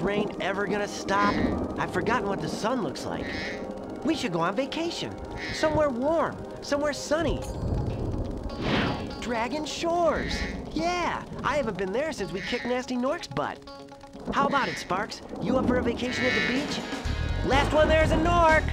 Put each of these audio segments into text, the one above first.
rain ever gonna stop? I've forgotten what the sun looks like. We should go on vacation. Somewhere warm, somewhere sunny. Dragon Shores. Yeah, I haven't been there since we kicked Gnasty Gnorc's butt. How about it, Sparx? You up for a vacation at the beach? Last one there's a Nork!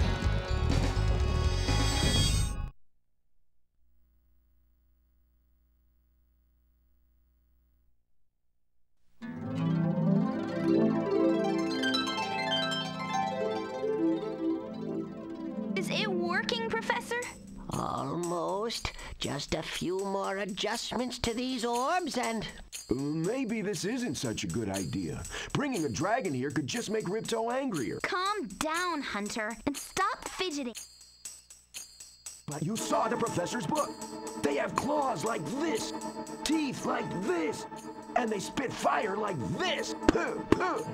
Is it working, Professor? Almost. Just a few more adjustments to these orbs and... Maybe this isn't such a good idea. Bringing a dragon here could just make Ripto angrier. Calm down, Hunter, and stop fidgeting. But you saw the professor's book. They have claws like this, teeth like this, and they spit fire like this. Pooh, pooh.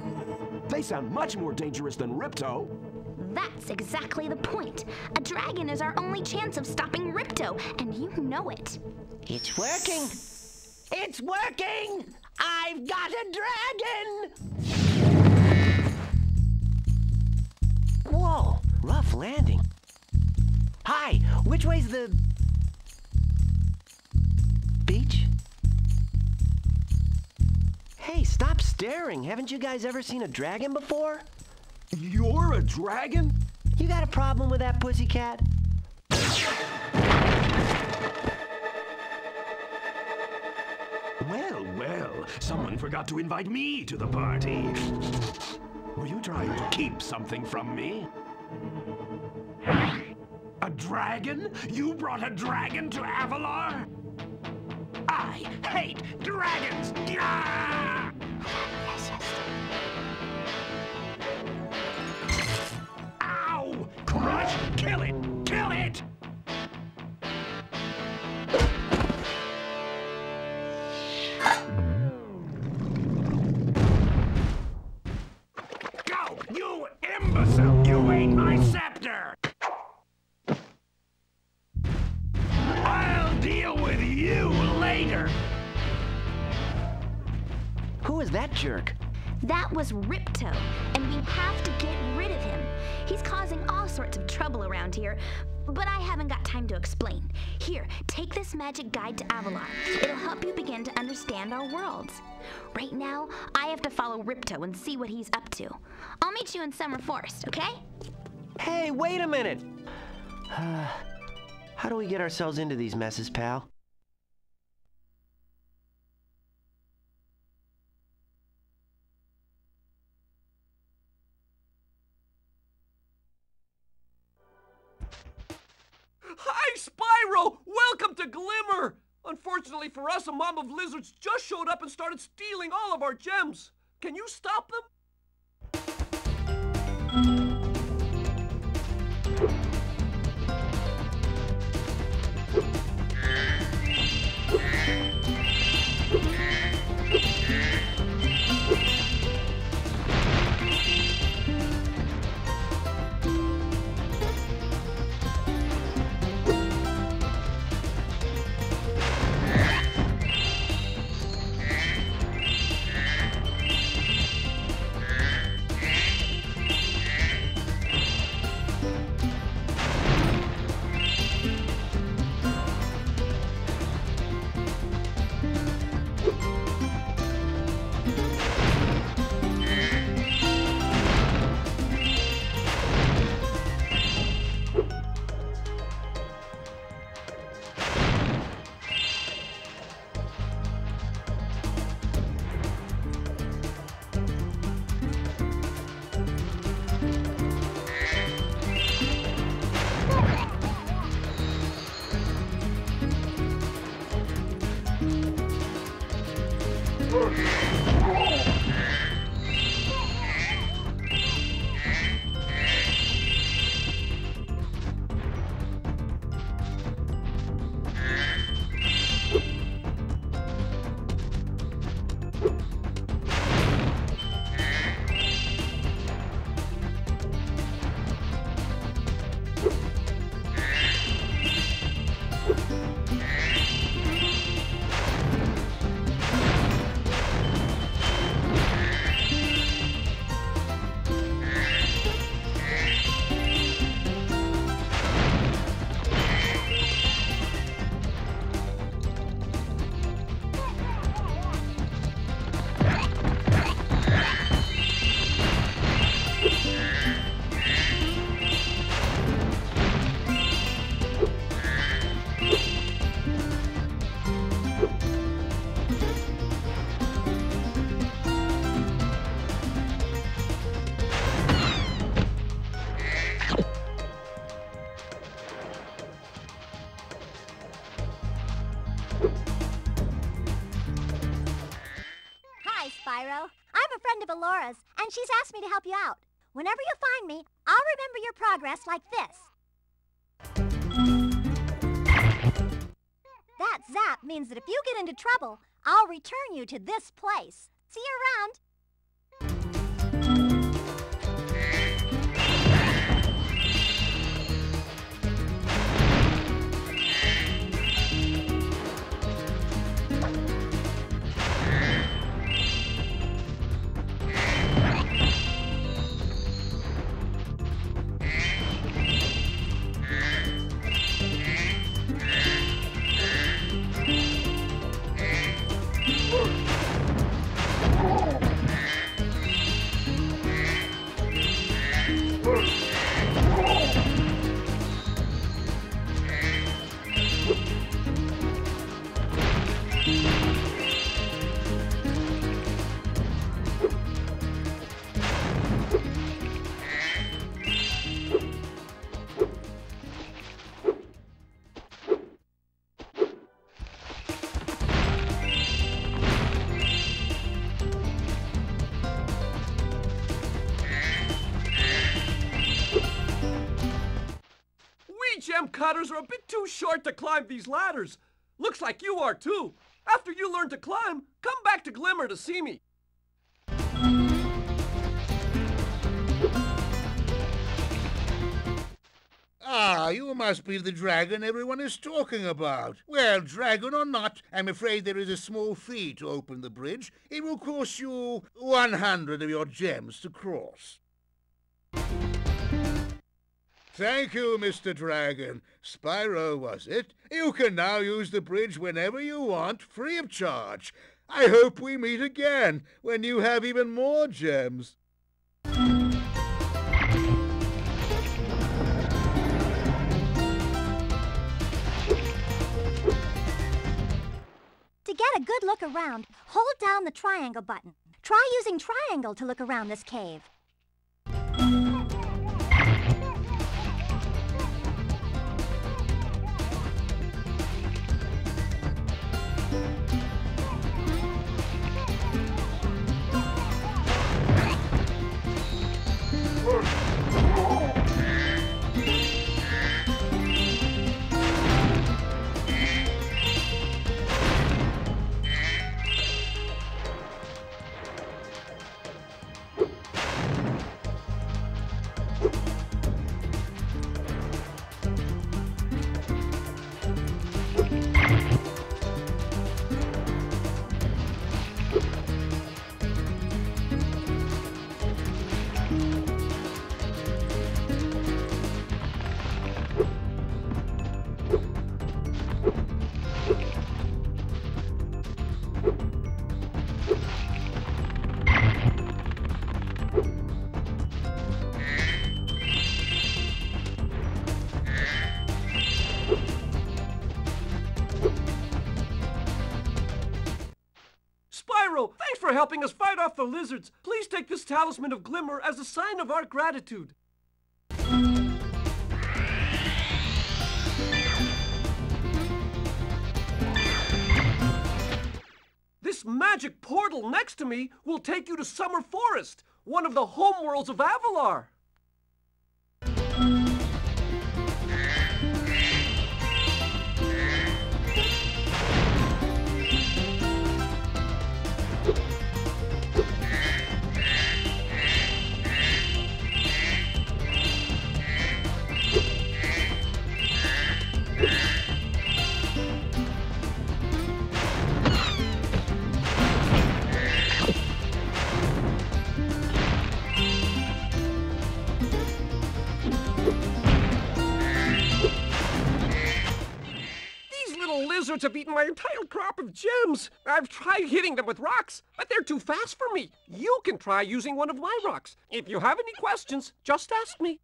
They sound much more dangerous than Ripto. That's exactly the point. A dragon is our only chance of stopping Ripto, and you know it. It's working! It's working! I've got a dragon! Whoa, rough landing. Hi, which way's the... beach? Hey, stop staring. Haven't you guys ever seen a dragon before? You're a dragon? You got a problem with that pussycat? Well, well, someone forgot to invite me to the party. Were you trying to keep something from me? A dragon? You brought a dragon to Avalar? I hate dragons! Gah! Kill it! Kill it! Go! You imbecile! You ate my scepter! I'll deal with you later! Who is that jerk? That was Ripto, and we have to get rid of him. He's causing all sorts of trouble around here, but I haven't got time to explain. Here, take this magic guide to Avalar. It'll help you begin to understand our worlds. Right now, I have to follow Ripto and see what he's up to. I'll meet you in Summer Forest, okay? Hey, wait a minute! How do we get ourselves into these messes, pal? To Glimmer! Unfortunately for us, a mob of lizards just showed up and started stealing all of our gems. Can you stop them? Uf. Progress like this. That zap means that if you get into trouble, I'll return you to this place. See you around. Cutters are a bit too short to climb these ladders. Looks like you are too. After you learn to climb, come back to Glimmer to see me. Ah, you must be the dragon everyone is talking about. Well, dragon or not, I'm afraid there is a small fee to open the bridge. It will cost you 100 of your gems to cross. Thank you, Mr. Dragon. Spyro, was it? You can now use the bridge whenever you want, free of charge. I hope we meet again, when you have even more gems. To get a good look around, hold down the triangle button. Try using triangle to look around this cave. For helping us fight off the lizards. Please take this talisman of glimmer as a sign of our gratitude. This magic portal next to me will take you to Summer Forest, one of the homeworlds of Avalar. birds have eaten my entire crop of gems. I've tried hitting them with rocks, but they're too fast for me. You can try using one of my rocks. If you have any questions, just ask me.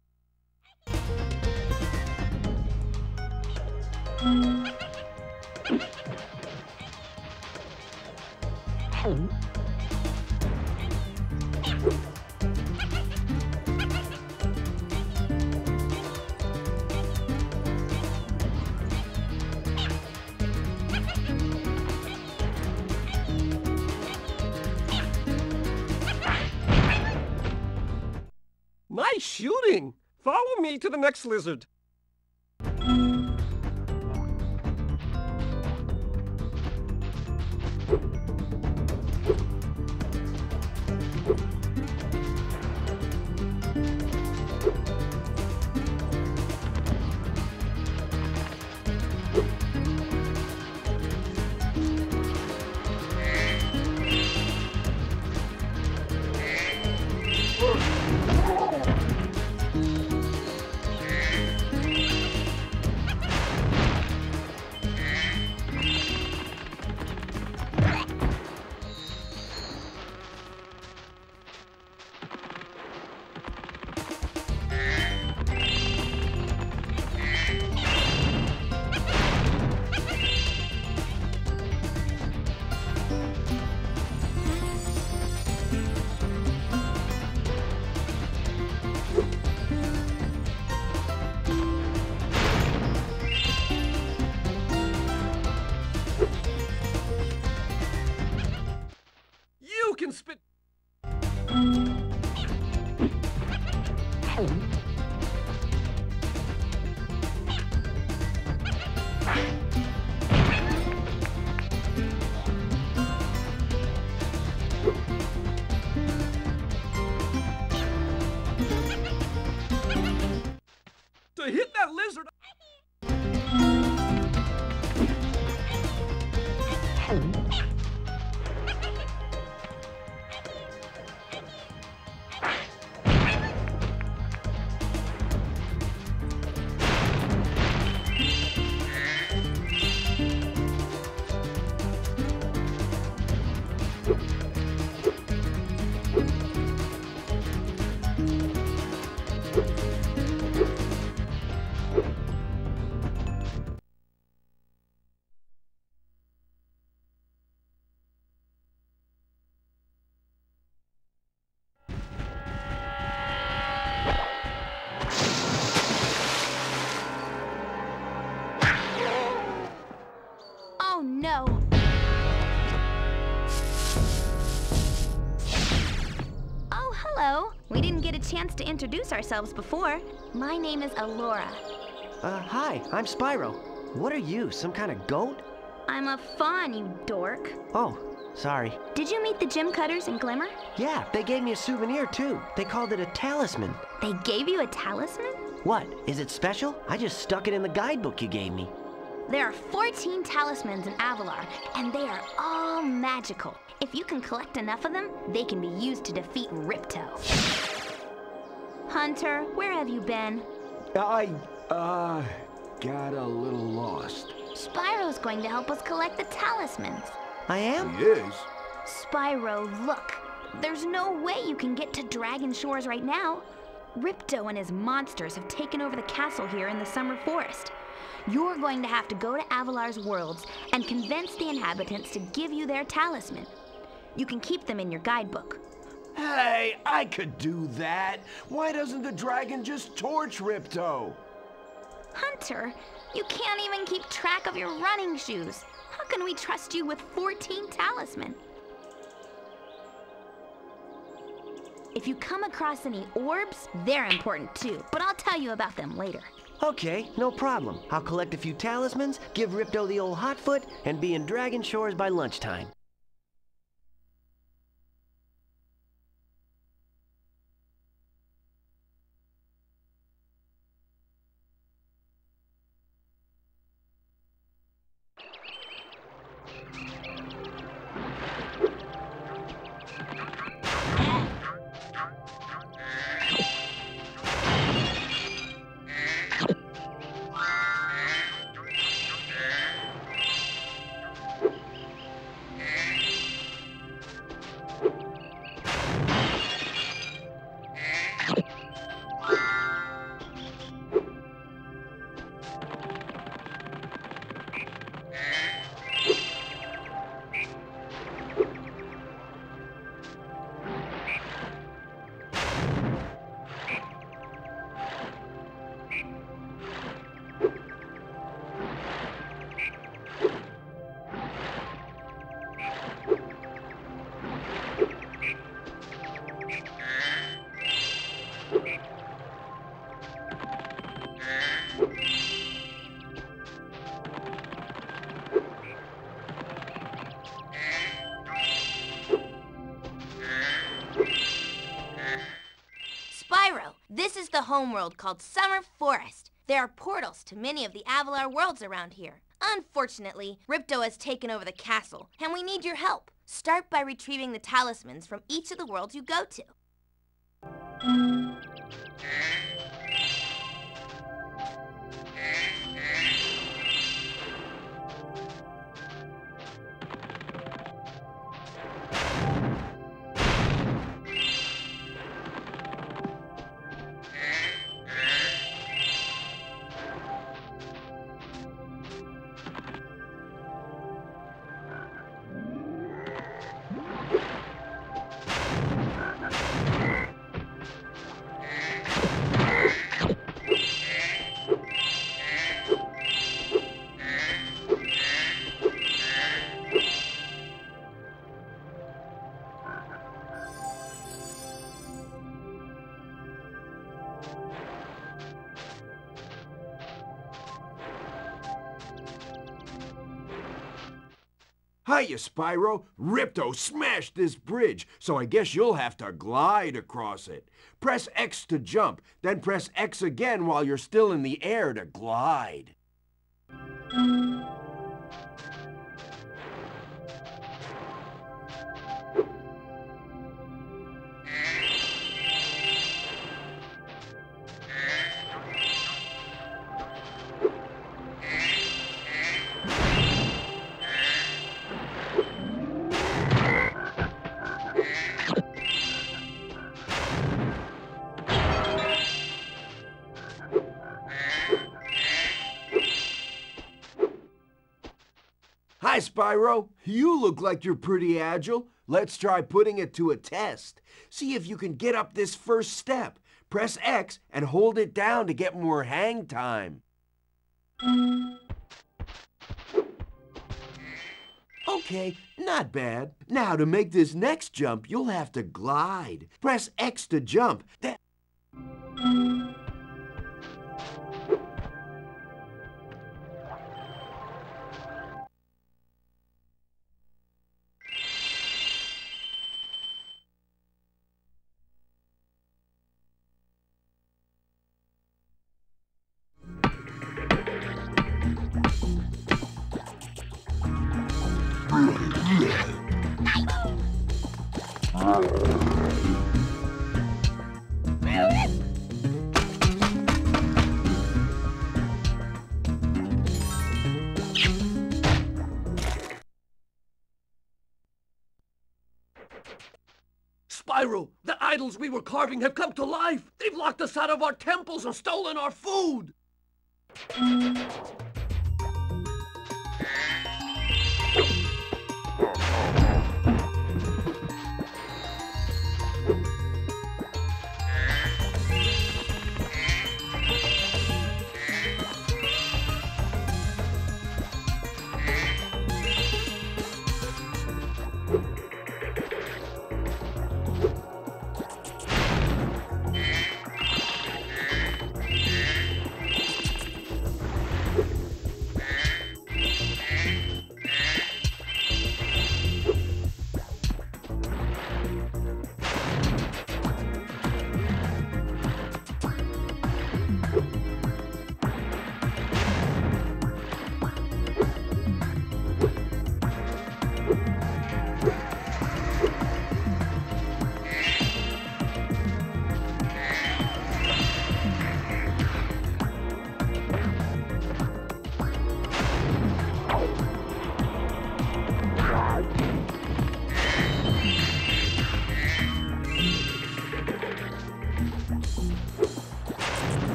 Me to the next lizard. Spit. To hit that lizard. Chance to introduce ourselves before. My name is Elora. Uh, hi, I'm Spyro. What are you, some kind of goat? I'm a fawn, you dork. Oh, sorry. Did you meet the Gemcutters in Glimmer? Yeah, they gave me a souvenir too. They called it a talisman. They gave you a talisman? What? Is it special? I just stuck it in the guidebook you gave me. There are 14 talismans in Avalar, and they are all magical. If you can collect enough of them, they can be used to defeat Ripto. Hunter, where have you been? I, uh, got a little lost. Spyro's going to help us collect the talismans. I am? He is? Spyro, look. There's no way you can get to Dragon Shores right now. Ripto and his monsters have taken over the castle here in the Summer Forest. You're going to have to go to Avalar's worlds and convince the inhabitants to give you their talisman. You can keep them in your guidebook. Hey, I could do that. Why doesn't the dragon just torch Ripto? Hunter, you can't even keep track of your running shoes. How can we trust you with 14 talisman? If you come across any orbs, they're important too, but I'll tell you about them later. Okay, no problem. I'll collect a few talismans, give Ripto the old hot foot, and be in Dragon Shores by lunchtime. Homeworld called Summer Forest. There are portals to many of the Avalar worlds around here. Unfortunately, Ripto has taken over the castle, and we need your help. Start by retrieving the talismans from each of the worlds you go to. Hiya, Spyro. Ripto smashed this bridge, so I guess you'll have to glide across it. Press X to jump, then press X again while you're still in the air to glide. Spyro. You look like you're pretty agile. Let's try putting it to a test. See if you can get up this first step. Press X and hold it down to get more hang time. Okay, not bad. Now to make this next jump, you'll have to glide. Press X to jump. Spyro, the idols we were carving have come to life. They've locked us out of our temples and stolen our food.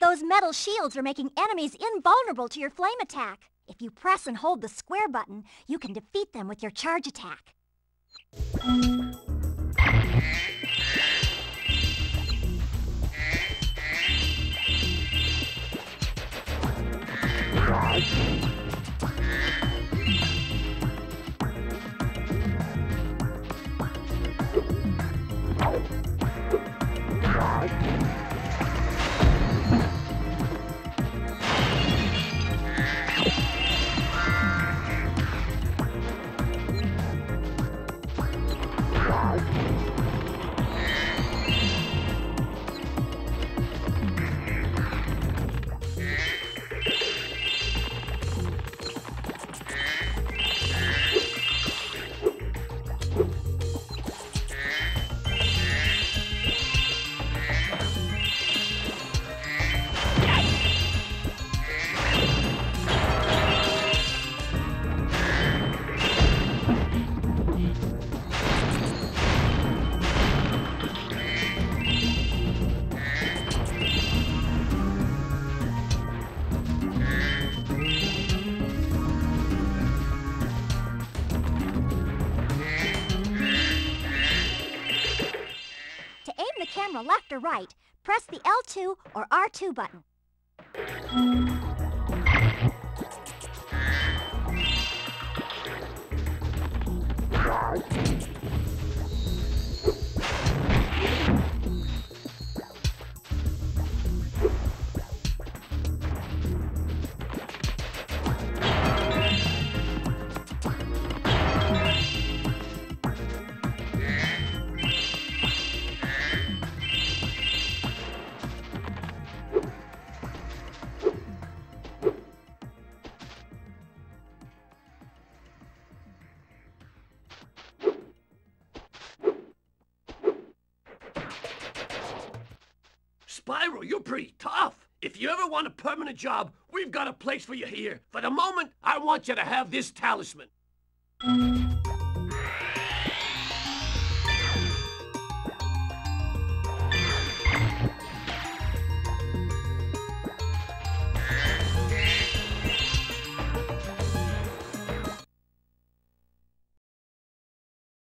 Those metal shields are making enemies invulnerable to your flame attack. If you press and hold the square button, you can defeat them with your charge attack. Right, press the L2 or R2 button. Pretty tough. If you ever want a permanent job, we've got a place for you here. For the moment, I want you to have this talisman.